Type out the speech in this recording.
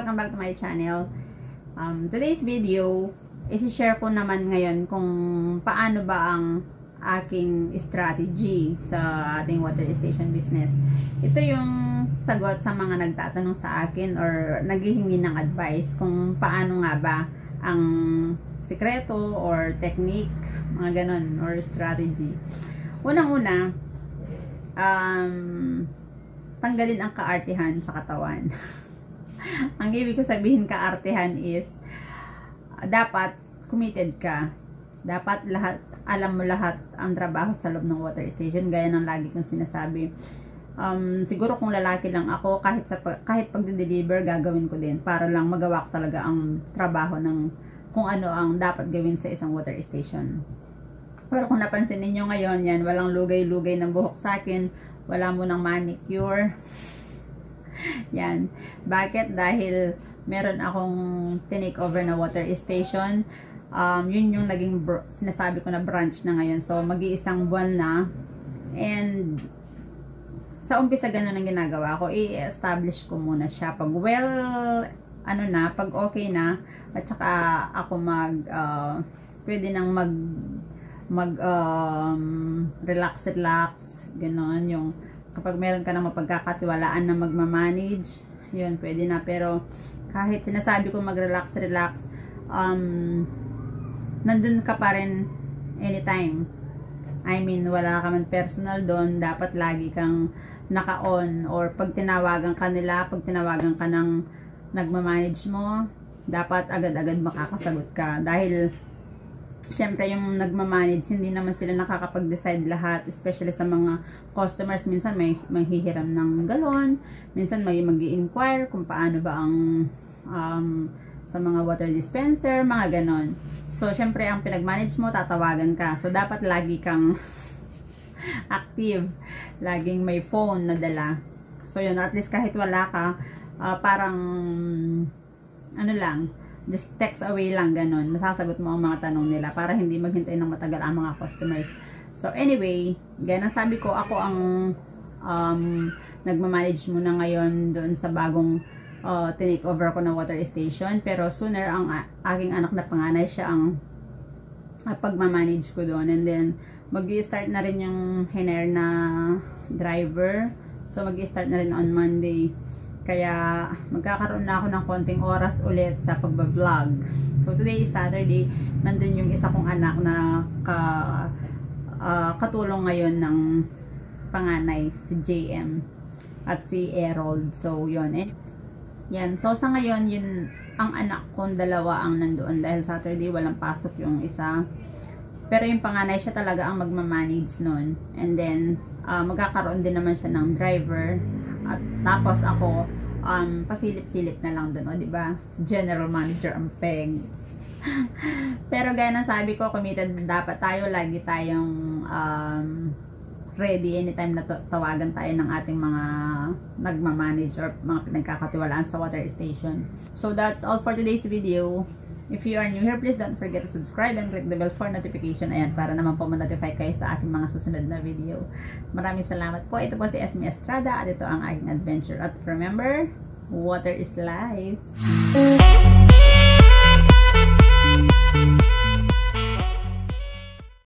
welcome back to my channel. Um, today's video, isi-share ko naman ngayon kung paano ba ang aking strategy sa ating water station business. Ito yung sagot sa mga nagtatanong sa akin or naghihingi ng advice kung paano nga ba ang sikreto or technique, mga ganon, or strategy. Unang-una, um, tanggalin ang kaartihan sa katawan. ang ibig ko sabihin kaartehan is dapat committed ka. Dapat lahat alam mo lahat ang trabaho sa loob ng water station gaya ng lagi kong sinasabi. Um, siguro kung lalaki lang ako kahit sa kahit pagde-deliver gagawin ko din para lang magawa ko talaga ang trabaho ng kung ano ang dapat gawin sa isang water station. Pero kung napansin niyo ngayon, yan, walang lugay-lugay ng buhok sa akin, wala mo ng manicure, yan. Bakit? Dahil meron akong tinake over na water station. Um, yun yung naging sinasabi ko na branch na ngayon. So, mag-iisang buwan na. And, sa umpisa ganun ang ginagawa ko. I-establish ko muna siya. Pag well, ano na, pag okay na, at saka ako mag, uh, pwede nang mag, mag, um, relax, relax, gano'n, yung, kapag meron ka na mapagkakatiwalaan na magmamanage, yun, pwede na. Pero, kahit sinasabi ko mag-relax, relax, um, nandun ka pa rin anytime. I mean, wala ka man personal doon, dapat lagi kang naka-on or pag tinawagan ka nila, pag tinawagan ka ng nagmamanage mo, dapat agad-agad makakasagot ka. Dahil, syempre yung nagmamanage, hindi naman sila nakakapag-decide lahat, especially sa mga customers. Minsan may manghihiram ng galon, minsan may mag inquire kung paano ba ang um, sa mga water dispenser, mga ganon. So, syempre, ang pinag-manage mo, tatawagan ka. So, dapat lagi kang active. Laging may phone na dala. So, yun, at least kahit wala ka, uh, parang, ano lang, just text away lang, ganun. Masasagot mo ang mga tanong nila para hindi maghintay ng matagal ang mga customers. So, anyway, gaya sabi ko, ako ang um, nagmamanage muna ngayon doon sa bagong uh, tinake over ko ng water station. Pero sooner, ang aking anak na panganay siya ang uh, pagmamanage ko doon. And then, mag start na rin yung hiner na driver. So, mag start na rin on Monday. Kaya magkakaroon na ako ng konting oras ulit sa pagbablog. So today is Saturday, nandun yung isa kong anak na ka, uh, katulong ngayon ng panganay, si JM at si Erold. So yun. Eh. Yan. So sa ngayon, yun ang anak kong dalawa ang nandoon dahil Saturday walang pasok yung isa. Pero yung panganay siya talaga ang magmamanage nun. And then, uh, magkakaroon din naman siya ng driver at tapos ako, um, pasilip-silip na lang doon, o, di ba? General manager ang peg. Pero gaya ng sabi ko, committed dapat tayo, lagi tayong um, ready anytime na tawagan tayo ng ating mga nagmamanage or mga pinagkakatiwalaan sa water station. So that's all for today's video. If you are new here, please don't forget to subscribe and click the bell for notification. Ayan, para naman po ma-notify kayo sa aking mga susunod na video. Maraming salamat po. Ito po si Esme Estrada at ito ang aking adventure. At remember, water is life.